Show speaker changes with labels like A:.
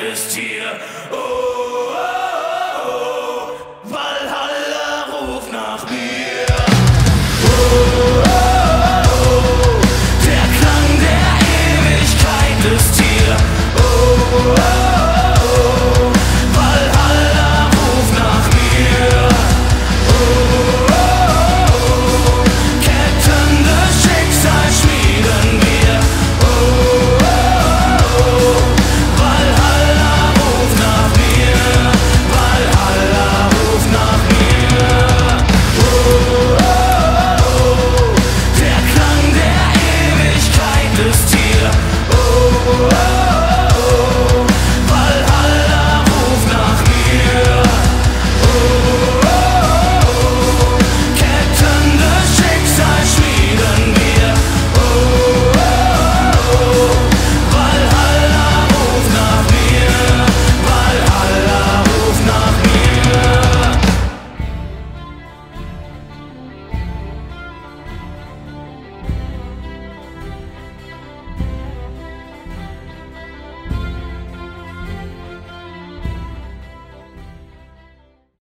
A: this tear. Oh.